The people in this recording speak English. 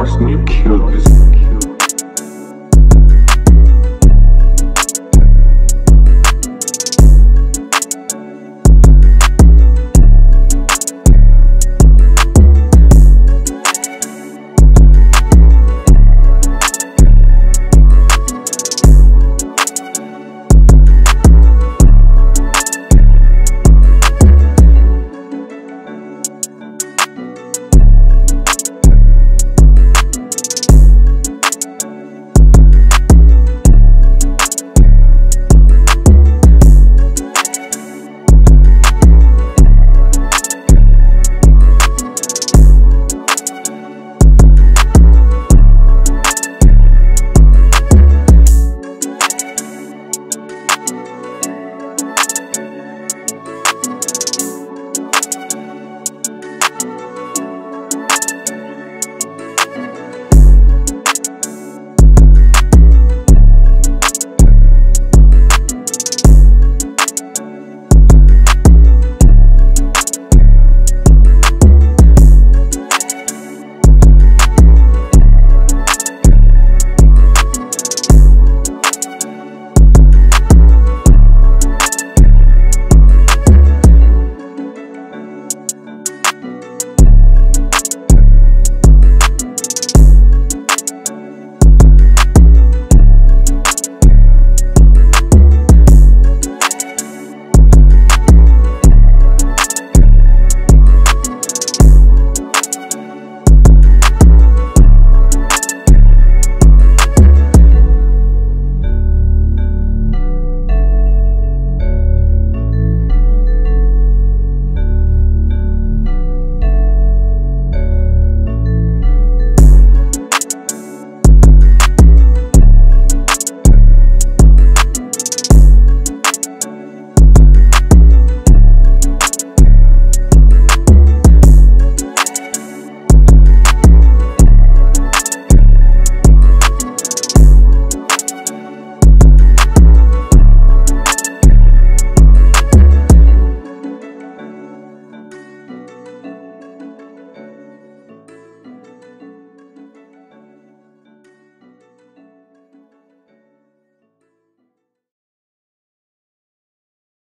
person you killed this.